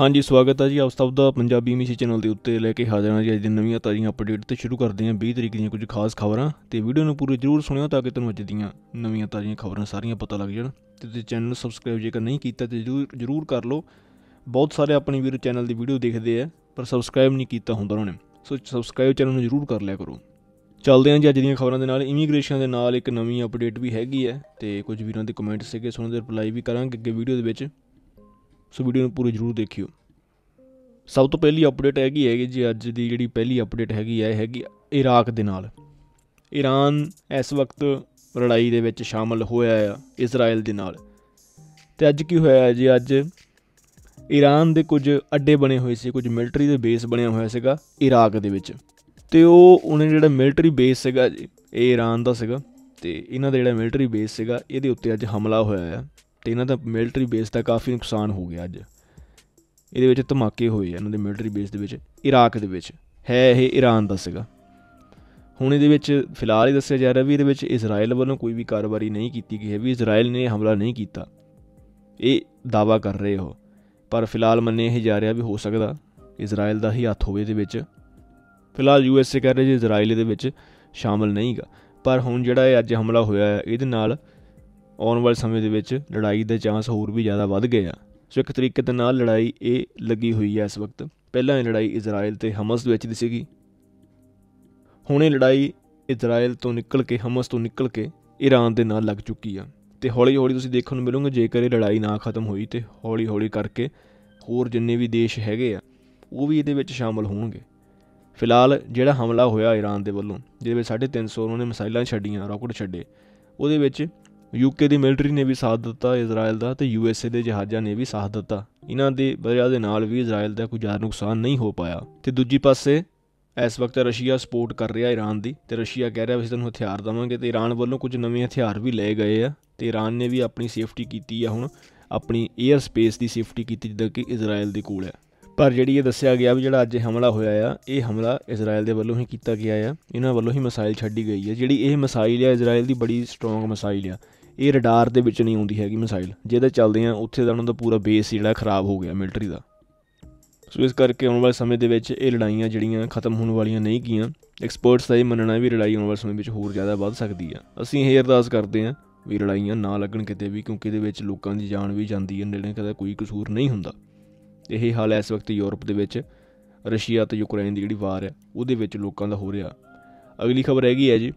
ਹਾਂਜੀ, ਸਵਾਗਤ ਹੈ ਜੀ ਆਪ ਸਭ ਦਾ ਪੰਜਾਬੀ ਮਿਸ਼ੀ ਚੈਨਲ ਦੇ ਉੱਤੇ ਲੈ ਕੇ ਹਾਜ਼ਰ ਹਾਂ ਜੀ। ਅੱਜ ਦੀ ਨਵੀਆਂ ਤਾਜ਼ੀਆਂ ਅਪਡੇਟ ਤੇ ਸ਼ੁਰੂ ਕਰਦੇ ਹਾਂ। 20 ਤਰੀਕ ਦੀਆਂ ਕੁਝ ਖਾਸ ਖਬਰਾਂ ਤੇ ਵੀਡੀਓ ਨੂੰ ਪੂਰੀ ਜ਼ਰੂਰ ਸੁਣਿਓ ਤਾਂ ਕਿ ਤੁਹਾਨੂੰ ਅੱਜ ਦੀਆਂ ਨਵੀਆਂ ਤਾਜ਼ੀਆਂ ਖਬਰਾਂ ਸਾਰੀਆਂ ਪਤਾ ਲੱਗ ਜਾਣ। ਤੇ ਤੁਸੀਂ ਚੈਨਲ ਨੂੰ ਸਬਸਕ੍ਰਾਈਬ ਜੇਕਰ ਨਹੀਂ ਕੀਤਾ ਤੇ ਜ਼ਰੂਰ ਜ਼ਰੂਰ ਕਰ ਲਓ। ਬਹੁਤ ਸਾਰੇ ਆਪਣੇ ਵੀਰ ਚੈਨਲ ਦੀ ਵੀਡੀਓ ਦੇਖਦੇ ਆ, ਪਰ ਸਬਸਕ੍ਰਾਈਬ ਨਹੀਂ ਕੀਤਾ ਹੁੰਦਾ ਉਹਨਾਂ ਨੇ। ਸੋ ਸਬਸਕ੍ਰਾਈਬ ਚੈਨਲ ਨੂੰ ਜ਼ਰੂਰ ਕਰ ਲਿਆ ਕਰੋ। ਚੱਲਦੇ ਹਾਂ ਜੀ ਅੱਜ ਦੀਆਂ ਖਬਰਾਂ ਦੇ ਨਾਲ। ਇਮੀਗ੍ਰੇਸ਼ਨ ਦੇ ਨਾਲ ਇੱਕ ਨਵੀਂ ਅਪਡੇਟ ਵੀ ਹੈਗੀ ਹੈ ਤੇ ਕੁਝ ਵੀਰਾਂ ਦੇ ਕਮੈਂਟ ਸੀਗੇ ਸੁਣਨ ਦੇ ਰਿਪਲਾਈ ਵੀ ਕਰਾਂਗੇ ਅੱਗੇ ਵੀਡੀਓ ਦੇ ਵਿੱਚ। ਸੋ ਵੀਡੀਓ ਨੂੰ ਪੂਰੀ ਜ਼ਰੂਰ ਦੇਖਿਓ। ਸਭ ਤੋਂ ਪਹਿਲੀ ਅਪਡੇਟ ਹੈਗੀ ਹੈ ਜੀ, ਅੱਜ ਦੀ ਜਿਹੜੀ ਪਹਿਲੀ ਅਪਡੇਟ ਹੈਗੀ ਹੈ ਹੈਗੀ ਇਰਾਕ ਦੇ ਨਾਲ। ਈਰਾਨ ਇਸ ਵਕਤ ਲੜਾਈ ਦੇ ਵਿੱਚ ਸ਼ਾਮਲ ਹੋਇਆ ਹੈ ਇਜ਼ਰਾਈਲ ਦੇ ਨਾਲ। ਤੇ ਅੱਜ ਕੀ ਹੋਇਆ ਜੀ, ਅੱਜ ਈਰਾਨ ਦੇ ਕੁਝ ਅੱਡੇ ਬਣੇ ਹੋਏ ਸੀ, ਕੁਝ ਮਿਲਟਰੀ ਦੇ ਬੇਸ ਬਣਿਆ ਹੋਇਆ ਸੀਗਾ ਇਰਾਕ ਦੇ ਵਿੱਚ। ਤੇ ਉਹ ਉਹਨੇ ਜਿਹੜਾ ਮਿਲਟਰੀ ਬੇਸ ਸੀਗਾ ਜੀ, ਇਹ ਈਰਾਨ ਦਾ ਸੀਗਾ। ਤੇ ਇਹਨਾਂ ਦਾ ਜਿਹੜਾ ਮਿਲਟਰੀ ਬੇਸ ਸੀਗਾ, ਇਹਦੇ ਉੱਤੇ ਅੱਜ ਹਮਲਾ ਹੋਇਆ ਹੈ ਤੇ ਇਹਨਾਂ ਦਾ ਮਿਲਟਰੀ ਬੇਸ ਦਾ ਕਾਫੀ ਨੁਕਸਾਨ ਹੋ ਗਿਆ ਅੱਜ। ਇਹਦੇ ਵਿੱਚ ਧਮਾਕੇ ਹੋਏ ਇਹਨਾਂ ਦੇ ਮਿਲਟਰੀ ਬੇਸ ਦੇ ਵਿੱਚ, ਇਰਾਕ ਦੇ ਵਿੱਚ। ਹੈ ਇਹ ਈਰਾਨ ਦਾ ਸੀਗਾ। ਹੁਣ ਇਹਦੇ ਵਿੱਚ ਫਿਲਹਾਲ ਹੀ ਦੱਸਿਆ ਜਾ ਰਿਹਾ ਵੀ ਇਹਦੇ ਵਿੱਚ ਇਜ਼ਰਾਈਲ ਵੱਲੋਂ ਕੋਈ ਵੀ ਕਾਰਵਾਈ ਨਹੀਂ ਕੀਤੀ ਗਈ ਹੈ, ਵੀ ਇਜ਼ਰਾਈਲ ਨੇ ਹਮਲਾ ਨਹੀਂ ਕੀਤਾ। ਇਹ ਦਾਵਾ ਕਰ ਰਹੇ ਹੋ ਪਰ ਫਿਲਹਾਲ ਮੰਨੇ ਇਹ ਜਾ ਰਿਹਾ ਵੀ ਹੋ ਸਕਦਾ ਇਜ਼ਰਾਈਲ ਦਾ ਹੀ ਹੱਥ ਹੋਵੇ ਇਹਦੇ ਵਿੱਚ। ਫਿਲਹਾਲ ਯੂਐਸਏ ਕਹਿ ਰਿਹਾ ਜੀ ਇਜ਼ਰਾਈਲ ਇਹਦੇ ਵਿੱਚ ਸ਼ਾਮਲ ਨਹੀਂਗਾ। ਪਰ ਹੁਣ ਜਿਹੜਾ ਇਹ ਅੱਜ ਹਮਲਾ ਹੋਇਆ ਹੈ, ਇਹਦੇ ਨਾਲ ਆਉਣ ਵਾਲੇ ਸਮੇਂ ਦੇ ਵਿੱਚ ਲੜਾਈ ਦੇ ਚਾਂਸ ਹੋਰ ਵੀ ਜ਼ਿਆਦਾ ਵੱਧ ਗਏ ਆ। ਸੋ ਇੱਕ ਤਰੀਕੇ ਦੇ ਨਾਲ ਲੜਾਈ ਇਹ ਲੱਗੀ ਹੋਈ ਹੈ ਇਸ ਵਕਤ। ਪਹਿਲਾਂ ਇਹ ਲੜਾਈ ਇਜ਼ਰਾਈਲ ਤੇ ਹਮਸ ਦੇ ਵਿੱਚ ਦੀ ਸੀਗੀ। ਹੁਣ ਇਹ ਲੜਾਈ ਇਜ਼ਰਾਈਲ ਤੋਂ ਨਿਕਲ ਕੇ, ਹਮਸ ਤੋਂ ਨਿਕਲ ਕੇ ਈਰਾਨ ਦੇ ਨਾਲ ਲੱਗ ਚੁੱਕੀ ਆ। ਤੇ ਹੌਲੀ ਹੌਲੀ ਤੁਸੀਂ ਦੇਖਣ ਨੂੰ ਮਿਲੋਗੇ, ਜੇਕਰ ਇਹ ਲੜਾਈ ਨਾ ਖਤਮ ਹੋਈ ਤੇ ਹੌਲੀ ਹੌਲੀ ਕਰਕੇ ਹੋਰ ਜਿੰਨੇ ਵੀ ਦੇਸ਼ ਹੈਗੇ ਆ, ਉਹ ਵੀ ਇਹਦੇ ਵਿੱਚ ਸ਼ਾਮਲ ਹੋਣਗੇ। ਫਿਲਹਾਲ ਜਿਹੜਾ ਹਮਲਾ ਹੋਇਆ ਈਰਾਨ ਦੇ ਵੱਲੋਂ, ਜਿਹਦੇ ਵਿੱਚ 350 ਉਹਨਾਂ ਨੇ ਮਿਸਾਈਲਾਂ ਛੱਡੀਆਂ, ਰਾਕਟ ਛੱਡੇ, ਉਹਦੇ ਵਿੱਚ ਯੂਕੇ ਦੀ ਮਿਲਟਰੀ ਨੇ ਵੀ ਸਾਥ ਦਿੱਤਾ ਇਜ਼ਰਾਈਲ ਦਾ ਤੇ ਯੂਐਸਏ ਦੇ ਜਹਾਜ਼ਾਂ ਨੇ ਵੀ ਸਾਥ ਦਿੱਤਾ। ਇਹਨਾਂ ਦੇ ਵਜ੍ਹਾ ਦੇ ਨਾਲ ਵੀ ਇਜ਼ਰਾਈਲ ਦਾ ਕੋਈ ਜ਼ਿਆਦਾ ਨੁਕਸਾਨ ਨਹੀਂ ਹੋ ਪਾਇਆ। ਤੇ ਦੂਜੀ ਪਾਸੇ, ਇਸ ਵਕਤ ਰਸ਼ੀਆ ਸਪੋਰਟ ਕਰ ਰਿਹਾ ਈਰਾਨ ਦੀ ਤੇ ਰਸ਼ੀਆ ਕਹਿ ਰਿਹਾ ਵੀ ਅਸੀਂ ਤੁਹਾਨੂੰ ਹਥਿਆਰ ਦਵਾਂਗੇ। ਤੇ ਈਰਾਨ ਵੱਲੋਂ ਕੁਝ ਨਵੇਂ ਹਥਿਆਰ ਵੀ ਲਏ ਗਏ ਆ ਤੇ ਈਰਾਨ ਨੇ ਵੀ ਆਪਣੀ ਸੇਫਟੀ ਕੀਤੀ ਆ ਹੁਣ, ਆਪਣੀ 에ਅਰ ਸਪੇਸ ਦੀ ਸੇਫਟੀ ਕੀਤੀ ਜਿੱਦਾਂ ਕਿ ਇਜ਼ਰਾਈਲ ਦੇ ਕੋਲ ਹੈ ਪਰ ਜਿਹੜੀ ਇਹ ਦੱਸਿਆ ਗਿਆ ਵੀ ਜਿਹੜਾ ਅੱਜ ਇਹ ਹਮਲਾ ਹੋਇਆ ਆ, ਇਹ ਹਮਲਾ ਇਜ਼ਰਾਈਲ ਦੇ ਵੱਲੋਂ ਹੀ ਕੀਤਾ ਗਿਆ ਆ। ਇਹਨਾਂ ਵੱਲੋਂ ਹੀ ਮਿਸਾਈਲ ਛੱਡੀ ਗਈ ਹੈ ਜਿਹੜੀ ਇਹ ਮਿਸਾਈਲ ਆ ਇਜ਼ਰਾਈਲ ਦੀ ਬੜੀ ਸਟਰੋਂਗ ਮਿਸਾਈਲ ਆ। ਇਹ ਰਡਾਰ ਦੇ ਵਿੱਚ ਨਹੀਂ ਆਉਂਦੀ ਹੈਗੀ ਮਿਸਾਈਲ ਜਿਹਦੇ ਚੱਲਦੇ ਆ, ਉੱਥੇ ਦਾ ਉਹਨਾਂ ਦਾ ਪੂਰਾ ਬੇਸ ਜਿਹੜਾ ਖਰਾਬ ਹੋ ਗਿਆ ਮਿਲਟਰੀ ਦਾ। ਸੋ ਇਸ ਕਰਕੇ ਆਉਣ ਵਾਲੇ ਸਮੇਂ ਦੇ ਵਿੱਚ ਇਹ ਲੜਾਈਆਂ ਜਿਹੜੀਆਂ ਖਤਮ ਹੋਣ ਵਾਲੀਆਂ ਨਹੀਂ ਗਈਆਂ ਐਕਸਪਰਟਸ ਦਾ ਇਹ ਮੰਨਣਾ ਹੈ ਵੀ ਲੜਾਈ ਆਉਣ ਵਾਲੇ ਸਮੇਂ ਵਿੱਚ ਹੋਰ ਜ਼ਿਆਦਾ ਵੱਧ ਸਕਦੀ ਆ। ਅਸੀਂ ਇਹ ਅਰਦਾਸ ਕਰਦੇ ਹਾਂ ਵੀ ਲੜਾਈਆਂ ਨਾ ਲੱਗਣ ਕਿਤੇ ਵੀ, ਕਿਉਂਕਿ ਇਹਦੇ ਵਿੱਚ ਲੋਕਾਂ ਦੀ ਜਾਨ ਵੀ ਜਾਂਦੀ ਹੈ, ਨੇੜੇ ਕਦੇ ਕੋਈ ਕਸੂਰ ਨਹੀਂ ਹੁੰਦਾ। ਇਹ ਹਾਲ ਇਸ ਵਕਤ ਯੂਰਪ ਦੇ ਵਿੱਚ, ਰਸ਼ੀਆ ਤੇ ਯੂਕਰੇਨ ਦੀ ਜਿਹੜੀ ਵਾਰ ਹੈ, ਉਹਦੇ ਵਿੱਚ ਲੋਕਾਂ ਦਾ ਹੋ ਰਿਹਾ। ਅਗਲੀ ਖਬਰ ਹੈਗੀ ਹੈ ਜੀ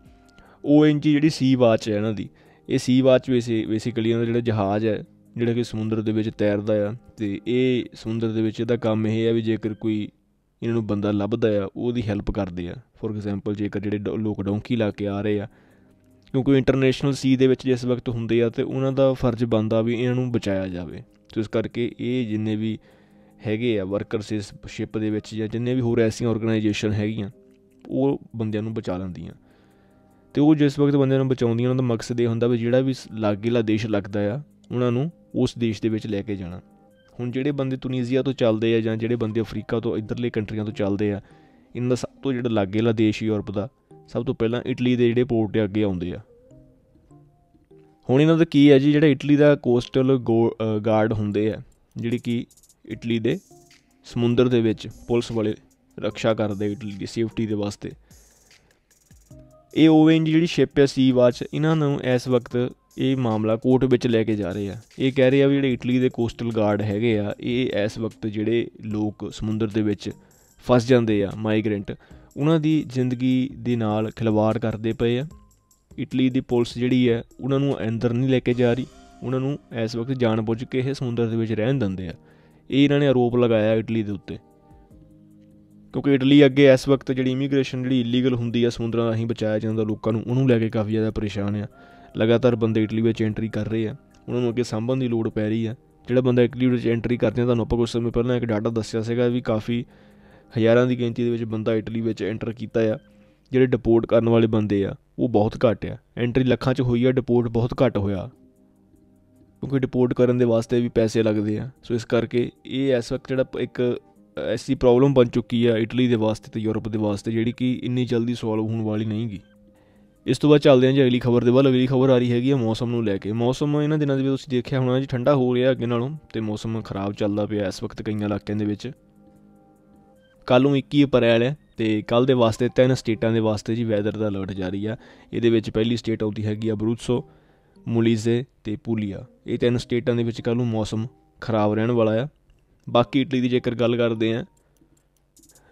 ਓਐਨਜੀ ਜਿਹੜੀ ਸੀ ਵਾਚ ਹੈ ਇਹਨਾਂ ਦੀ ਇਹ ਸੀ ਵਾਚ ਵੈਸੇ ਬੇਸਿਕਲੀ ਇਹਨਾਂ ਦਾ ਜਿਹੜਾ ਜਹਾਜ਼ ਹੈ, ਜਿਹੜਾ ਕਿ ਸਮੁੰਦਰ ਦੇ ਵਿੱਚ ਤੈਰਦਾ ਆ, ਤੇ ਇਹ ਸਮੁੰਦਰ ਦੇ ਵਿੱਚ ਇਹਦਾ ਕੰਮ ਇਹ ਆ ਵੀ ਜੇਕਰ ਕੋਈ ਇਹਨਾਂ ਨੂੰ ਬੰਦਾ ਲੱਭਦਾ ਆ, ਉਹਦੀ ਹੈਲਪ ਕਰਦੇ ਆ। ਫੋਰ ਐਗਜ਼ਾਮਪਲ ਜੇਕਰ ਜਿਹੜੇ ਲੋਕ ਡੌਂਕੀ ਲਾ ਕੇ ਆ ਰਹੇ ਆ, ਕਿਉਂਕਿ ਇੰਟਰਨੈਸ਼ਨਲ ਸੀ ਦੇ ਵਿੱਚ ਜਿਸ ਵਕਤ ਹੁੰਦੇ ਆ, ਤੇ ਉਹਨਾਂ ਦਾ ਫਰਜ਼ ਬਣਦਾ ਵੀ ਇਹਨਾਂ ਨੂੰ ਬਚਾਇਆ ਜਾਵੇ। ਤੇ ਇਸ ਕਰਕੇ ਇਹ ਜਿੰਨੇ ਵੀ ਹੈਗੇ ਆ ਵਰਕਰਸ ਇਸ ਸ਼ਿਪ ਦੇ ਵਿੱਚ ਜਾਂ ਜਿੰਨੇ ਵੀ ਹੋਰ ਐਸੀਆਂ ਆਰਗੇਨਾਈਜੇਸ਼ਨ ਹੈਗੀਆਂ, ਉਹ ਬੰਦਿਆਂ ਨੂੰ ਬਚਾ ਲੈਂਦੀਆਂ। ਤੇ ਉਹ ਜਿਸ ਵਕਤ ਬੰਦਿਆਂ ਨੂੰ ਬਚਾਉਂਦੀਆਂ ਉਹਨਾਂ ਦਾ ਮਕਸਦ ਇਹ ਹੁੰਦਾ ਵੀ ਜਿਹੜਾ ਵੀ ਲਾਗੇਲਾ ਦੇਸ਼ ਲੱਗਦਾ ਆ, ਉਹਨਾਂ ਨੂੰ ਉਸ ਦੇਸ਼ ਦੇ ਵਿੱਚ ਲੈ ਕੇ ਜਾਣਾ। ਹੁਣ ਜਿਹੜੇ ਬੰਦੇ ਤੁਨੀਜ਼ੀਆ ਤੋਂ ਚੱਲਦੇ ਆ ਜਾਂ ਜਿਹੜੇ ਬੰਦੇ ਅਫਰੀਕਾ ਤੋਂ ਇਧਰਲੇ ਕੰਟਰੀਆਂ ਤੋਂ ਚੱਲਦੇ ਆ, ਇਹਨਾਂ ਦਾ ਸਭ ਤੋਂ ਜਿਹੜਾ ਲਾਗੇਲਾ ਦੇਸ਼ ਯੂਰਪ ਦਾ, ਸਭ ਤੋਂ ਪਹਿਲਾਂ ਇਟਲੀ ਦੇ ਜਿਹੜੇ ਪੋਰਟ ਦੇ ਅੱਗੇ ਆਉਂਦੇ ਆ। ਹੁਣ ਇਹਨਾਂ ਦਾ ਕੀ ਹੈ ਜੀ, ਜਿਹੜਾ ਇਟਲੀ ਦਾ ਕੋਸਟਲ ਗਾਰਡ ਹੁੰਦੇ ਆ, ਜਿਹੜੀ ਕਿ ਇਟਲੀ ਦੇ ਸਮੁੰਦਰ ਦੇ ਵਿੱਚ ਪੁਲਿਸ ਵਾਲੇ ਰੱਖਿਆ ਕਰਦੇ ਇਟਲੀ ਦੀ ਸੇਫਟੀ ਦੇ ਵਾਸਤੇ ਇਹ ਓਵਨ ਜਿਹੜੀ ਸ਼ਿਪ ਹੈ ਸੀ ਵਾਚ ਇਹਨਾਂ ਨੂੰ ਇਸ ਵਕਤ ਇਹ ਮਾਮਲਾ ਕੋਰਟ ਵਿੱਚ ਲੈ ਕੇ ਜਾ ਰਹੇ ਆ। ਇਹ ਕਹਿ ਰਹੇ ਆ ਵੀ ਜਿਹੜੇ ਇਟਲੀ ਦੇ ਕੋਸਟਲ ਗਾਰਡ ਹੈਗੇ ਆ, ਇਹ ਇਸ ਵਕਤ ਜਿਹੜੇ ਲੋਕ ਸਮੁੰਦਰ ਦੇ ਵਿੱਚ ਫਸ ਜਾਂਦੇ ਆ ਮਾਈਗ੍ਰੈਂਟ ਉਹਨਾਂ ਦੀ ਜ਼ਿੰਦਗੀ ਦੇ ਨਾਲ ਖਿਲਵਾੜ ਕਰਦੇ ਪਏ ਆ। ਇਟਲੀ ਦੀ ਪੁਲਿਸ ਜਿਹੜੀ ਹੈ ਉਹਨਾਂ ਨੂੰ ਅੰਦਰ ਨਹੀਂ ਲੈ ਕੇ ਜਾ ਰਹੀ, ਉਹਨਾਂ ਨੂੰ ਇਸ ਵਕਤ ਜਾਣ ਬੁੱਝ ਕੇ ਇਹ ਸਮੁੰਦਰ ਦੇ ਵਿੱਚ ਰਹਿਣ ਦਿੰਦੇ ਆ। ਇਹ ਇਹਨਾਂ ਨੇ ਆਰੋਪ ਲਗਾਇਆ ਇਟਲੀ ਦੇ ਉੱਤੇ। ਕਿਉਂਕਿ ਇਟਲੀ ਅੱਗੇ ਇਸ ਵਕਤ ਜਿਹੜੀ ਇਮੀਗ੍ਰੇਸ਼ਨ ਜਿਹੜੀ ਇਲੀਗਲ ਹੁੰਦੀ ਆ, ਸਮੁੰਦਰਾਂ ਰਾਹੀਂ ਬਚਾਇਆ ਜਾਂਦਾ ਲੋਕਾਂ ਨੂੰ, ਉਹਨੂੰ ਲੈ ਕੇ ਕਾਫੀ ਜ਼ਿਆਦਾ ਪਰੇਸ਼ਾਨ ਆ। ਲਗਾਤਾਰ ਬੰਦੇ ਇਟਲੀ ਵਿੱਚ ਐਂਟਰੀ ਕਰ ਰਹੇ ਆ। ਉਹਨਾਂ ਨੂੰ ਅੱਗੇ ਸਾਂਭਣ ਦੀ ਲੋੜ ਪੈ ਰਹੀ ਆ। ਜਿਹੜਾ ਬੰਦਾ ਇਟਲੀ ਵਿੱਚ ਐਂਟਰੀ ਕਰਦੇ ਆ, ਤੁਹਾਨੂੰ ਆਪਾਂ ਕੁਝ ਸਮੇਂ ਪਹਿਲਾਂ ਇੱਕ ਡਾਟਾ ਦੱਸਿਆ ਸੀਗਾ ਵੀ ਕਾਫੀ ਹਜ਼ਾਰਾਂ ਦੀ ਗਿਣਤੀ ਦੇ ਵਿੱਚ ਬੰਦਾ ਇਟਲੀ ਵਿੱਚ ਐਂਟਰ ਕੀਤਾ ਆ। ਜਿਹੜੇ ਡਿਪੋਰਟ ਕਰਨ ਵਾਲੇ ਬੰਦੇ ਆ, ਉਹ ਬਹੁਤ ਘੱਟ ਆ। ਐਂਟਰੀ ਲੱਖਾਂ 'ਚ ਹੋਈ ਆ ਡਿਪੋਰਟ ਬਹੁਤ ਘੱਟ ਹੋਇਆ। ਕਿਉਂਕਿ ਡਿਪੋਰਟ ਕਰਨ ਦੇ ਵਾਸਤੇ ਵੀ ਪੈਸੇ ਲੱਗਦੇ ਆ। ਸੋ ਇਸ ਕਰਕੇ ਇਹ ਇਸ ਵਕਤ ਜਿਹੜਾ ਇੱਕ ਐਸੀ ਪ੍ਰੋਬਲਮ ਬਣ ਚੁੱਕੀ ਆ ਇਟਲੀ ਦੇ ਵਾਸਤੇ ਤੇ ਯੂਰਪ ਦੇ ਵਾਸਤੇ, ਜਿਹੜੀ ਕਿ ਇੰਨੀ ਜਲਦੀ ਸੋਲਵ ਹੋਣ ਵਾਲੀ ਨਹੀਂਗੀ ਇਸ ਤੋਂ ਬਾਅਦ ਚੱਲਦੇ ਹਾਂ ਜੀ ਅਗਲੀ ਖਬਰ ਦੇ ਵੱਲ। ਅਗਲੀ ਖਬਰ ਆ ਰਹੀ ਹੈਗੀ ਆ ਮੌਸਮ ਨੂੰ ਲੈ ਕੇ। ਮੌਸਮ ਇਹਨਾਂ ਦਿਨਾਂ ਦੇ ਵਿੱਚ ਤੁਸੀਂ ਦੇਖਿਆ ਹੋਣਾ ਜੀ, ਠੰਡਾ ਹੋ ਰਿਹਾ ਅੱਗੇ ਨਾਲੋਂ ਤੇ ਮੌਸਮ ਖਰਾਬ ਚੱਲਦਾ ਪਿਆ ਇਸ ਵਕਤ ਕਈਆਂ ਇਲਾਕਿਆਂ ਦੇ ਵਿੱਚ। ਕੱਲ ਨੂੰ 21 ਅਪ੍ਰੈਲ ਹੈ ਤੇ ਕੱਲ ਦੇ ਵਾਸਤੇ ਤਿੰਨ ਸਟੇਟਾਂ ਦੇ ਵਾਸਤੇ ਜੀ ਵੈਦਰ ਦਾ ਅਲਰਟ ਜਾਰੀ ਆ। ਇਹਦੇ ਵਿੱਚ ਪਹਿਲੀ ਸਟੇਟ ਆਉਂਦੀ ਹੈਗੀ ਆ ਬਰੂਤਸੋ ਮੁਲੀਜ਼ੇ ਤੇ ਪੂਲੀਆ। ਇਹ ਤਿੰਨ ਸਟੇਟਾਂ ਦੇ ਵਿੱਚ ਕੱਲ ਨੂੰ ਮੌਸਮ ਖਰਾਬ ਰਹਿਣ ਵਾਲਾ ਆ। ਬਾਕੀ ਇਟਲੀ ਦੀ ਜੇਕਰ ਗੱਲ ਕਰਦੇ ਆ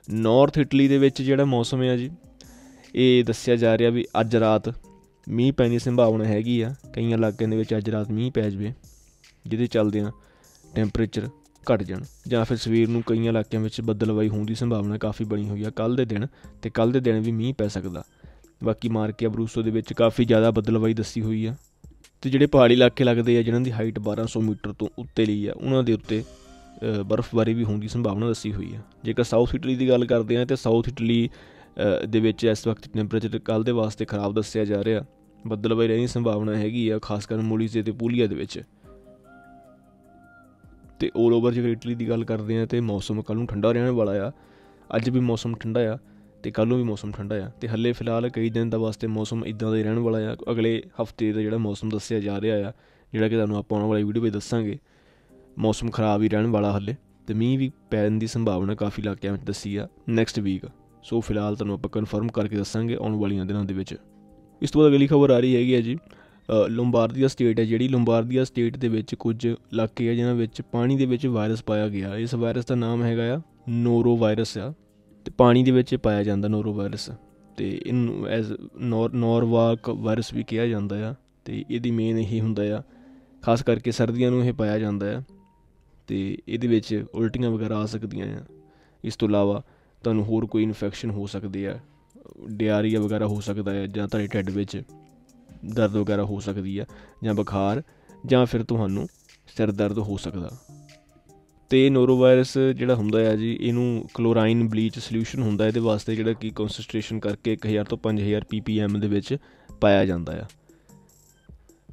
ਨਾਰਥ ਇਟਲੀ ਦੇ ਵਿੱਚ ਜਿਹੜਾ ਮੌਸਮ ਹੈ ਜੀ, ਇਹ ਦੱਸਿਆ ਜਾ ਰਿਹਾ ਵੀ ਅੱਜ ਰਾਤ ਮੀਂਹ ਪੈਣ ਦੀ ਸੰਭਾਵਨਾ ਹੈਗੀ ਆ ਕਈ ਇਲਾਕਿਆਂ ਦੇ ਵਿੱਚ ਅੱਜ ਰਾਤ ਮੀਂਹ ਪੈ ਜਵੇ, ਜਿਹਦੇ ਚੱਲਦੇ ਆ ਟੈਂਪਰੇਚਰ ਘਟ ਜਾਣ ਜਾਂ ਫਿਰ ਸਵੇਰ ਨੂੰ ਕਈਆਂ ਇਲਾਕਿਆਂ ਵਿੱਚ ਬੱਦਲਵਾਈ ਹੋਣ ਦੀ ਸੰਭਾਵਨਾ ਕਾਫੀ ਬਣੀ ਹੋਈ ਆ ਕੱਲ ਦੇ ਦਿਨ ਤੇ ਕੱਲ ਦੇ ਦਿਨ ਵੀ ਮੀਂਹ ਪੈ ਸਕਦਾ। ਬਾਕੀ ਮਾਰਕੀਆ ਬਰੂਸੋ ਦੇ ਵਿੱਚ ਕਾਫੀ ਜ਼ਿਆਦਾ ਬੱਦਲਵਾਈ ਦੱਸੀ ਹੋਈ ਆ ਤੇ ਜਿਹੜੇ ਪਹਾੜੀ ਇਲਾਕੇ ਲੱਗਦੇ ਆ, ਜਿਨ੍ਹਾਂ ਦੀ ਹਾਈਟ 1200 ਮੀਟਰ ਤੋਂ ਉੱਤੇ ਲਈ ਆ, ਉਹਨਾਂ ਦੇ ਉੱਤੇ ਬਰਫ਼ਬਾਰੀ ਵੀ ਹੋਣ ਦੀ ਸੰਭਾਵਨਾ ਦੱਸੀ ਹੋਈ ਆ ਜੇਕਰ ਸਾਊਥ ਇਟਲੀ ਦੀ ਗੱਲ ਕਰਦੇ ਹਾਂ, ਤੇ ਸਾਊਥ ਇਟਲੀ ਦੇ ਵਿੱਚ ਇਸ ਵਕਤ ਟੈਂਪਰੇਚਰ ਕੱਲ ਦੇ ਵਾਸਤੇ ਖਰਾਬ ਦੱਸਿਆ ਜਾ ਰਿਹਾ। ਬੱਦਲਵਾਈ ਰਹਿਣ ਦੀ ਸੰਭਾਵਨਾ ਹੈਗੀ ਆ, ਖਾਸ ਕਰ ਮੋਲੀਜ਼ੇ ਤੇ ਪੂਲੀਆ ਦੇ ਵਿੱਚ। ਤੇ 올 ਓਵਰ ਜੇਕਰ ਇਟਲੀ ਦੀ ਗੱਲ ਕਰਦੇ ਆ ਤੇ ਮੌਸਮ ਕੱਲ ਨੂੰ ਠੰਡਾ ਰਹਿਣ ਵਾਲਾ ਆ। ਅੱਜ ਵੀ ਮੌਸਮ ਠੰਡਾ ਆ, ਤੇ ਕੱਲ ਨੂੰ ਵੀ ਮੌਸਮ ਠੰਡਾ ਆ। ਤੇ ਹੱਲੇ ਫਿਲਹਾਲ ਕਈ ਦਿਨ ਦਾ ਵਾਸਤੇ ਮੌਸਮ ਇਦਾਂ ਦਾ ਹੀ ਰਹਿਣ ਵਾਲਾ ਆ। ਅਗਲੇ ਹਫ਼ਤੇ ਦਾ ਜਿਹੜਾ ਮੌਸਮ ਦੱਸਿਆ ਜਾ ਰਿਹਾ ਆ, ਜਿਹੜਾ ਕਿ ਤੁਹਾਨੂੰ ਆਪਾਂ ਆਉਣ ਵਾਲੀ ਵੀਡੀਓ ਵਿੱਚ ਦੱਸਾਂਗੇ। ਮੌਸਮ ਖਰਾਬ ਹੀ ਰਹਿਣ ਵਾਲਾ ਹੱਲੇ ਤੇ ਮੀਂਹ ਵੀ ਪੈਣ ਦੀ ਸੰਭਾਵਨਾ ਕਾਫੀ ਇਲਾਕਿਆਂ ਵਿੱਚ ਦੱਸੀ ਆ। ਨੈਕਸਟ ਵੀਕ ਸੋ ਫਿਲਹਾਲ ਤੁਹਾਨੂੰ ਆਪਾਂ ਕਨਫਰਮ ਕਰਕੇ ਦੱਸਾਂਗੇ ਆਉਣ ਵਾਲੀਆਂ ਦਿਨਾਂ ਦੇ ਵਿੱਚ। ਇਸ ਤੋਂ ਬਾਅਦ ਅਗਲੀ ਖਬਰ ਆ ਰਹੀ ਹੈਗੀ ਹੈ ਜੀ। ਲੰਬਾਰਦੀਆ ਸਟੇਟ ਹੈ ਜਿਹੜੀ ਲੰਬਾਰਦੀਆ ਸਟੇਟ ਦੇ ਵਿੱਚ ਕੁਝ ਇਲਾਕੇ ਆ ਜਿਨ੍ਹਾਂ ਵਿੱਚ ਪਾਣੀ ਦੇ ਵਿੱਚ ਵਾਇਰਸ ਪਾਇਆ ਗਿਆ। ਇਸ ਵਾਇਰਸ ਦਾ ਨਾਮ ਹੈਗਾ ਆ ਨੋਰੋ ਵਾਇਰਸ ਆ ਤੇ ਪਾਣੀ ਦੇ ਵਿੱਚ ਪਾਇਆ ਜਾਂਦਾ ਨੋਰੋ ਵਾਇਰਸ ਤੇ ਇਹਨੂੰ ਐਜ਼ ਨੋਰ, ਨੋਰਵਾਕ ਵਾਇਰਸ ਵੀ ਕਿਹਾ ਜਾਂਦਾ ਆ ਤੇ ਇਹਦੀ ਮੇਨ ਇਹ ਹੁੰਦਾ ਆ। ਖਾਸ ਕਰਕੇ ਸਰਦੀਆਂ ਨੂੰ ਇਹ ਪਾਇਆ ਜਾਂਦਾ ਆ। ਤੇ ਇਹਦੇ ਵਿੱਚ ਉਲਟੀਆਂ ਵਗੈਰਾ ਆ ਸਕਦੀਆਂ ਆ। ਇਸ ਤੋਂ ਇਲਾਵਾ ਤੁਹਾਨੂੰ ਹੋਰ ਕੋਈ ਇਨਫੈਕਸ਼ਨ ਹੋ ਸਕਦੀ ਆ ਡਿਆਰੀਆ ਵਗੈਰਾ ਹੋ ਸਕਦਾ ਹੈ ਜਾਂ ਤੁਹਾਡੇ ਢਿੱਡ ਵਿੱਚ ਦਰਦ ਵਗੈਰਾ ਹੋ ਸਕਦੀ ਆ ਜਾਂ ਬੁਖਾਰ ਜਾਂ ਫਿਰ ਤੁਹਾਨੂੰ ਸਿਰ ਦਰਦ ਹੋ ਸਕਦਾ। ਤੇ ਨੋਰੋਵਾਇਰਸ ਜਿਹੜਾ ਹੁੰਦਾ ਹੈ ਜੀ, ਇਹਨੂੰ ਕਲੋਰਾਈਨ ਬਲੀਚ ਸੋਲੂਸ਼ਨ ਹੁੰਦਾ, ਇਹਦੇ ਵਾਸਤੇ ਜਿਹੜਾ ਕਿ ਕਨਸੈਂਟ੍ਰੇਸ਼ਨ ਕਰਕੇ 1000 ਤੋਂ 5000 ppm ਦੇ ਵਿੱਚ ਪਾਇਆ ਜਾਂਦਾ ਆ।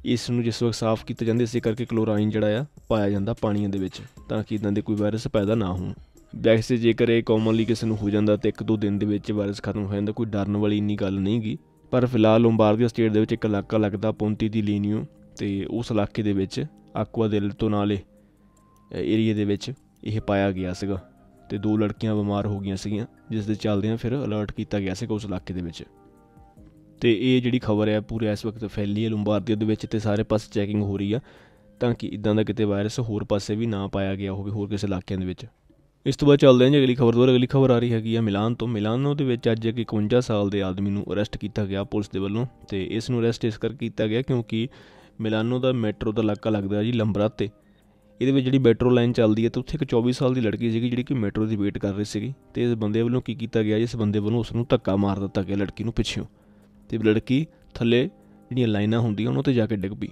ਇਸ ਨੂੰ ਜਿਸ ਵਕਤ ਸਾਫ਼ ਕੀਤਾ ਜਾਂਦਾ ਇਸੇ ਕਰਕੇ ਕਲੋਰਾਈਨ ਜਿਹੜਾ ਆ, ਪਾਇਆ ਜਾਂਦਾ ਪਾਣੀਆਂ ਦੇ ਵਿੱਚ, ਤਾਂ ਕਿ ਇਦਾਂ ਦੇ ਕੋਈ ਵਾਇਰਸ ਪੈਦਾ ਨਾ ਹੋਣ। ਵੈਸੇ ਜੇਕਰ ਇਹ ਕਾਮਨਲੀ ਕਿਸੇ ਨੂੰ ਹੋ ਜਾਂਦਾ ਤੇ ਇੱਕ ਦੋ ਦਿਨ ਦੇ ਵਿੱਚ ਵਾਇਰਸ ਖਤਮ ਹੋ ਜਾਂਦਾ, ਕੋਈ ਡਰਨ ਵਾਲੀ ਇੰਨੀ ਗੱਲ ਨਹੀਂ ਗੀ ਪਰ ਫਿਲਹਾਲ ਲੋਂਬਾਰਡੀਆ ਸਟੇਟ ਦੇ ਵਿੱਚ ਇੱਕ ਇਲਾਕਾ ਲੱਗਦਾ ਪੌਂਤੀ ਦੀ ਲੀਨੀਓ ਤੇ ਉਸ ਇਲਾਕੇ ਦੇ ਵਿੱਚ ਆਕਵਾ ਦਿਲ ਤੋਂ ਨਾਲੇ ਏਰੀਆ ਦੇ ਵਿੱਚ ਇਹ ਪਾਇਆ ਗਿਆ ਸੀਗਾ। ਤੇ ਦੋ ਲੜਕੀਆਂ ਬਿਮਾਰ ਹੋ ਗਈਆਂ ਸੀਗੀਆਂ, ਜਿਸ ਦੇ ਚੱਲਦਿਆਂ ਫਿਰ ਅਲਰਟ ਕੀਤਾ ਗਿਆ ਸੀਗਾ ਉਸ ਇਲਾਕੇ ਦੇ ਵਿੱਚ। ਤੇ ਇਹ ਜਿਹੜੀ ਖਬਰ ਹੈ, ਪੂਰੇ ਇਸ ਵਕਤ ਫੈਲੀ ਹੈ ਲੋਂਬਾਰਡੀਆ ਦੇ ਵਿੱਚ ਤੇ ਸਾਰੇ ਪਾਸੇ ਚੈਕਿੰਗ ਹੋ ਰਹੀ ਆ, ਤਾਂ ਕਿ ਇਦਾਂ ਦਾ ਕਿਤੇ ਵਾਇਰਸ ਹੋਰ ਪਾਸੇ ਵੀ ਨਾ ਪਾਇਆ ਗਿਆ ਹੋਵੇ, ਹੋਰ ਕਿਸੇ ਇਲਾਕਿਆਂ ਦੇ ਵਿੱਚ। ਇਸ ਤੋਂ ਬਾਅਦ ਚੱਲਦੇ ਹਾਂ ਜੀ, ਅਗਲੀ ਖਬਰ ਤੋਂ ਅਗਲੀ ਖਬਰ ਆ ਰਹੀ ਹੈਗੀ ਆ ਮਿਲਾਨ ਤੋਂ। ਮਿਲਾਨੋ ਦੇ ਵਿੱਚ ਅੱਜ ਇੱਕ 51 ਸਾਲ ਦੇ ਆਦਮੀ ਨੂੰ ਅਰੈਸਟ ਕੀਤਾ ਗਿਆ ਪੁਲਿਸ ਦੇ ਵੱਲੋਂ, ਤੇ ਇਸ ਨੂੰ ਅਰੈਸਟ ਇਸ ਕਰਕੇ ਕੀਤਾ ਗਿਆ ਕਿਉਂਕਿ ਮਿਲਾਨੋ ਦਾ ਮੈਟਰੋ ਦਾ ਇਲਾਕਾ ਲੱਗਦਾ ਜੀ ਲੰਬਰਾਤੇ ਇਹਦੇ ਵਿੱਚ ਜਿਹੜੀ ਮੈਟਰੋ ਲਾਈਨ ਚੱਲਦੀ ਹੈ, ਤੇ ਉੱਥੇ ਇੱਕ 24 ਸਾਲ ਦੀ ਲੜਕੀ ਸੀਗੀ ਜਿਹੜੀ ਕਿ ਮੈਟਰੋ ਦੀ ਵੇਟ ਕਰ ਰਹੀ ਸੀਗੀ, ਤੇ ਇਸ ਬੰਦੇ ਵੱਲੋਂ ਕੀ ਕੀਤਾ ਗਿਆ? ਇਸ ਬੰਦੇ ਵੱਲੋਂ ਉਸ ਨੂੰ ਧੱਕਾ ਮਾਰ ਦਿੱਤਾ ਗਿਆ ਲੜਕੀ ਨੂੰ ਪਿੱਛੋਂ। ਤੇ ਲੜਕੀ ਥੱਲੇ ਜਿਹੜੀਆਂ ਲਾਈਨਾਂ ਹੁੰਦੀਆਂ ਉਹਨਾਂ ਤੇ ਜਾ ਕੇ ਡਿੱਗ ਪਈ।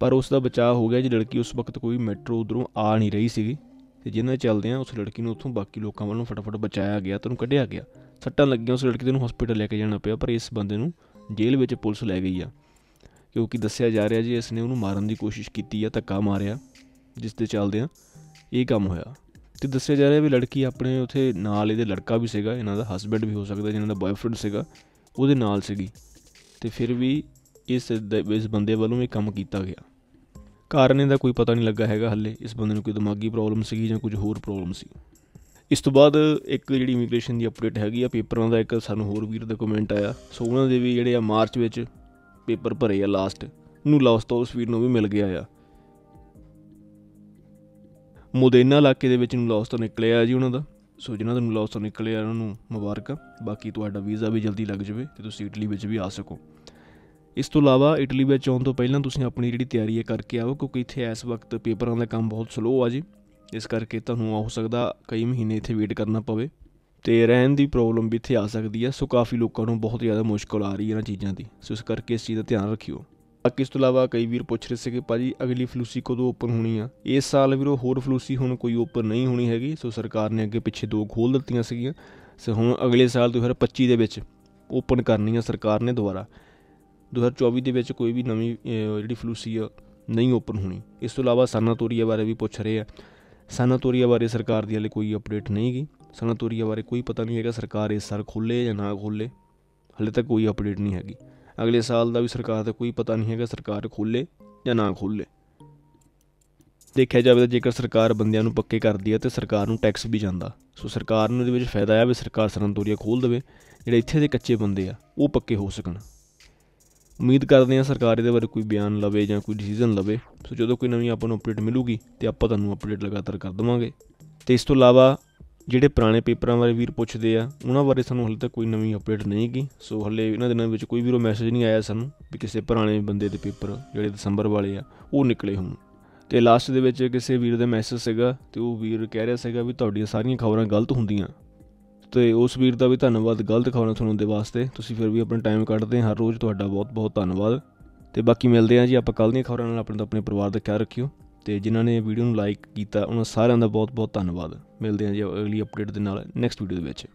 ਪਰ ਉਸ ਦਾ ਬਚਾਅ ਹੋ ਗਿਆ ਜੀ ਲੜਕੀ ਉਸ ਵਕਤ ਕੋਈ ਮੈਟਰੋ ਉਧਰੋਂ ਆ ਨਹੀਂ ਰਹੀ ਸੀਗੀ। ਤੇ ਜਿੰਨਾਂ ਚੱਲਦੇ ਆ ਉਸ ਲੜਕੀ ਨੂੰ ਉੱਥੋਂ ਬਾਕੀ ਲੋਕਾਂ ਵੱਲੋਂ ਫਟਾਫਟ ਬਚਾਇਆ ਗਿਆ ਤੇ ਉਹਨੂੰ ਕੱਢਿਆ ਗਿਆ। ਸੱਟਾਂ ਲੱਗੀਆਂ, ਉਸ ਲੜਕੀ ਨੂੰ ਹਸਪੀਟਲ ਲੈ ਕੇ ਜਾਣਾ ਪਿਆ, ਪਰ ਇਸ ਬੰਦੇ ਨੂੰ ਜੇਲ੍ਹ ਵਿੱਚ ਪੁਲਿਸ ਲੈ ਗਈ ਆ। ਕਿਉਂਕਿ ਦੱਸਿਆ ਜਾ ਰਿਹਾ ਜੀ ਇਸ ਨੇ ਉਹਨੂੰ ਮਾਰਨ ਦੀ ਕੋਸ਼ਿਸ਼ ਕੀਤੀ ਆ, ਧੱਕਾ ਮਾਰਿਆ, ਜਿਸ ਦੇ ਚੱਲਦੇ ਆ ਇਹ ਕੰਮ ਹੋਇਆ। ਤੇ ਦੱਸਿਆ ਜਾ ਰਿਹਾ ਵੀ ਲੜਕੀ ਆਪਣੇ ਉਥੇ ਨਾਲ ਇਹਦੇ ਲੜਕਾ ਵੀ ਸੀਗਾ, ਇਹਨਾਂ ਦਾ ਹਸਬੰਡ ਵੀ ਹੋ ਸਕਦਾ, ਜਿਹਨਾਂ ਦਾ ਬॉयਫ੍ਰੈਂਡ ਸੀਗਾ, ਉਹਦੇ ਨਾਲ ਸੀਗੀ। ਤੇ ਫਿਰ ਵੀ ਇਸ ਇਸ ਬੰਦੇ ਵੱਲੋਂ ਇਹ ਕੰਮ ਕੀਤਾ ਗਿਆ। ਕਾਰਨ ਇਹਦਾ ਕੋਈ ਪਤਾ ਨਹੀਂ ਲੱਗਾ ਹੈਗਾ ਹੱਲੇ, ਇਸ ਬੰਦੇ ਨੂੰ ਕੋਈ ਦਿਮਾਗੀ ਪ੍ਰੋਬਲਮ ਸੀਗੀ ਜਾਂ ਕੁਝ ਹੋਰ ਪ੍ਰੋਬਲਮ ਸੀ। ਇਸ ਤੋਂ ਬਾਅਦ ਇੱਕ ਜਿਹੜੀ ਇਮੀਗ੍ਰੇਸ਼ਨ ਦੀ ਅਪਡੇਟ ਹੈਗੀ ਆ, ਪੇਪਰਾਂ ਦਾ ਇੱਕ ਸਾਨੂੰ ਹੋਰ ਵੀਰ ਦਾ ਕਮੈਂਟ ਆਇਆ। ਸੋ ਉਹਨਾਂ ਦੇ ਵੀ ਜਿਹੜੇ ਆ ਮਾਰਚ ਵਿੱਚ ਪੇਪਰ ਭਰੇ ਆ ਲਾਸਟ ਨੂੰ ਲਾਸਟ ਤੋਂ ਉਸ ਵੀਰ ਨੂੰ ਵੀ ਮਿਲ ਗਿਆ ਆ। ਮੋਦੇਨਾ ਇਲਾਕੇ ਦੇ ਵਿੱਚ ਨੂੰ ਲਾਸਟ ਤੋਂ ਨਿਕਲਿਆ ਜੀ ਉਹਨਾਂ ਦਾ। ਸੋ ਜਿਨ੍ਹਾਂ ਦਾ ਨੂੰ ਲਾਸਟ ਤੋਂ ਨਿਕਲਿਆ ਉਹਨਾਂ ਨੂੰ ਮੁਬਾਰਕਾਂ। ਬਾਕੀ ਤੁਹਾਡਾ ਵੀਜ਼ਾ ਵੀ ਜਲਦੀ ਲੱਗ ਜਾਵੇ ਤੇ ਤੁਸੀਂ ਇਟਲੀ ਵਿੱਚ ਵੀ ਆ ਸਕੋ। ਇਸ ਤੋਂ ਇਲਾਵਾ ਇਟਲੀ ਵਿੱਚ ਆਉਣ ਤੋਂ ਪਹਿਲਾਂ ਤੁਸੀਂ ਆਪਣੀ ਜਿਹੜੀ ਤਿਆਰੀ ਹੈ ਕਰਕੇ ਆਓ, ਕਿਉਂਕਿ ਇੱਥੇ ਇਸ ਵਕਤ ਪੇਪਰਾਂ ਦਾ ਕੰਮ ਬਹੁਤ ਸਲੋ ਆ ਜੀ। ਇਸ ਕਰਕੇ ਤੁਹਾਨੂੰ ਹੋ ਸਕਦਾ ਕਈ ਮਹੀਨੇ ਇੱਥੇ ਵੇਟ ਕਰਨਾ ਪਵੇ ਤੇ ਰਹਿਣ ਦੀ ਪ੍ਰੋਬਲਮ ਵੀ ਇੱਥੇ ਆ ਸਕਦੀ ਹੈ। ਸੋ ਕਾਫੀ ਲੋਕਾਂ ਨੂੰ ਬਹੁਤ ਜ਼ਿਆਦਾ ਮੁਸ਼ਕਲ ਆ ਰਹੀ ਹੈ ਇਹਨਾਂ ਚੀਜ਼ਾਂ ਦੀ। ਸੋ ਇਸ ਕਰਕੇ ਇਸ ਚੀਜ਼ ਦਾ ਧਿਆਨ ਰੱਖਿਓ। ਇਸ ਤੋਂ ਇਲਾਵਾ ਕਈ ਵੀਰ ਪੁੱਛ ਰਹੇ ਸੀ ਕਿ ਭਾਜੀ, ਅਗਲੀ ਫਲੂਸੀ ਕਦੋਂ ਓਪਨ ਹੋਣੀ ਆ? ਇਸ ਸਾਲ ਵੀਰੋ ਹੋਰ ਫਲੂਸੀ ਹੁਣ ਕੋਈ ਓਪਨ ਨਹੀਂ ਹੋਣੀ ਹੈਗੀ, ਸੋ ਸਰਕਾਰ ਨੇ ਅੱਗੇ ਪਿੱਛੇ ਦੋ ਖੋਲ ਦਿੱਤੀਆਂ ਸੀਗੀਆਂ। ਸੋ ਹੁਣ ਅਗਲੇ ਸਾਲ 2025 ਦੇ ਵਿੱਚ ਓਪਨ ਕਰਨੀ ਆ ਸਰਕਾਰ ਨੇ ਦੁਬਾਰਾ। 2024 ਦੇ ਵਿੱਚ ਕੋਈ ਵੀ ਨਵੀਂ ਜਿਹੜੀ ਫਲੂਸੀ ਆ, ਨਹੀਂ ਓਪਨ ਹੋਣੀ। ਇਸ ਤੋਂ ਇਲਾਵਾ ਸਾਨਾਤੋਰੀਆ ਬਾਰੇ ਵੀ ਪੁੱਛ ਰਹੇ ਆ। ਸਾਨਾਤੋਰੀਆ ਬਾਰੇ ਸਰਕਾਰ ਦੀ ਹਲੇ ਕੋਈ ਅਪਡੇਟ ਨਹੀਂ ਗਈ ਸਾਨਾਤੋਰੀਆ ਬਾਰੇ ਕੋਈ ਪਤਾ ਨਹੀਂ ਹੈਗਾ ਸਰਕਾਰ ਇਸ ਸਾਲ ਖੋਲੇ ਜਾਂ ਨਾ ਖੋਲੇ। ਹਲੇ ਤੱਕ ਕੋਈ ਅਪਡੇਟ ਨਹੀਂ ਹੈਗੀ। ਅਗਲੇ ਸਾਲ ਦਾ ਵੀ ਸਰਕਾਰ ਦਾ ਕੋਈ ਪਤਾ ਨਹੀਂ ਹੈਗਾ ਸਰਕਾਰ ਖੋਲੇ ਜਾਂ ਨਾ ਖੋਲੇ। ਦੇਖਿਆ ਜਾਵੇ ਤਾਂ ਜੇਕਰ ਸਰਕਾਰ ਬੰਦਿਆਂ ਨੂੰ ਪੱਕੇ ਕਰਦੀ ਹੈ ਤੇ ਸਰਕਾਰ ਨੂੰ ਟੈਕਸ ਵੀ ਜਾਂਦਾ। ਸੋ ਸਰਕਾਰ ਨੂੰ ਇਹਦੇ ਵਿੱਚ ਫਾਇਦਾ ਆ ਵੀ ਸਰਕਾਰ ਸਰੰਤੋਰੀਆ ਖੋਲ ਦੇਵੇ, ਜਿਹੜੇ ਇੱਥੇ ਦੇ ਕੱਚੇ ਬੰਦੇ ਆ, ਉਹ ਪੱਕੇ ਹੋ ਸਕਣ। ਉਮੀਦ ਕਰਦੇ ਹਾਂ ਸਰਕਾਰ ਇਹਦੇ ਬਾਰੇ ਕੋਈ ਬਿਆਨ ਲਵੇ ਜਾਂ ਕੋਈ ਡਿਸੀਜਨ ਲਵੇ। ਸੋ ਜਦੋਂ ਕੋਈ ਨਵੀਂ ਆਪਾਂ ਨੂੰ ਅਪਡੇਟ ਮਿਲੂਗੀ ਤੇ ਆਪਾਂ ਤੁਹਾਨੂੰ ਅਪਡੇਟ ਲਗਾਤਾਰ ਕਰ ਦਵਾਂਗੇ। ਤੇ ਇਸ ਤੋਂ ਇਲਾਵਾ ਜਿਹੜੇ ਪੁਰਾਣੇ ਪੇਪਰਾਂ ਬਾਰੇ ਵੀਰ ਪੁੱਛਦੇ ਆ, ਉਹਨਾਂ ਬਾਰੇ ਸਾਨੂੰ ਹਲੇ ਤੱਕ ਕੋਈ ਨਵੀਂ ਅਪਡੇਟ ਨਹੀਂ ਗਈ। ਸੋ ਹਲੇ ਇਹਨਾਂ ਦਿਨਾਂ ਵਿੱਚ ਕੋਈ ਵੀਰੋ ਮੈਸੇਜ ਨਹੀਂ ਆਇਆ ਸਾਨੂੰ ਵੀ ਕਿਸੇ ਪੁਰਾਣੇ ਬੰਦੇ ਦੇ ਪੇਪਰ, ਜਿਹੜੇ ਦਸੰਬਰ ਵਾਲੇ ਆ, ਉਹ ਨਿਕਲੇ ਹੋਣ। ਤੇ ਲਾਸਟ ਦੇ ਵਿੱਚ ਕਿਸੇ ਵੀਰ ਦਾ ਮੈਸੇਜ ਸੀਗਾ ਤੇ ਉਹ ਵੀਰ ਕਹਿ ਰਿਹਾ ਸੀਗਾ ਵੀ ਤੁਹਾਡੀਆਂ ਸਾਰੀਆਂ ਖਬਰਾਂ ਗਲਤ ਹੁੰਦੀਆਂ। ਤੇ ਉਸ ਵੀਰ ਦਾ ਵੀ ਧੰਨਵਾਦ, ਗਲਤ ਖਬਰਾਂ ਸੁਣਨ ਦੇ ਵਾਸਤੇ। ਤੁਸੀਂ ਫਿਰ ਵੀ ਆਪਣਾ ਟਾਈਮ ਕੱਢਦੇ ਹਰ ਰੋਜ਼ ਤੁਹਾਡਾ ਬਹੁਤ ਬਹੁਤ ਧੰਨਵਾਦ। ਤੇ ਬਾਕੀ ਮਿਲਦੇ ਹਾਂ ਜੀ, ਆਪਾਂ ਕੱਲ੍ਹ ਦੀਆਂ ਖਬਰਾਂ ਨਾਲ ਆਪਣੇ ਤੋਂ ਆਪਣੇ ਪਰਿਵਾਰ ਦਾ ਖਿਆਲ ਰੱਖਿਓ। ਤੇ ਜਿਨ੍ਹਾਂ ਨੇ ਵੀਡੀਓ ਨੂੰ ਲਾਈਕ ਕੀਤਾ, ਉਹਨਾਂ ਸਾਰਿਆਂ ਦਾ ਬਹੁਤ ਬਹੁਤ ਧੰਨਵਾਦ। ਮਿਲਦੇ ਹਾਂ ਜੀ ਅਗਲੀ ਅਪਡੇਟ ਦੇ ਨਾਲ ਨੈਕਸਟ ਵੀਡੀਓ ਦੇ ਵਿੱਚ।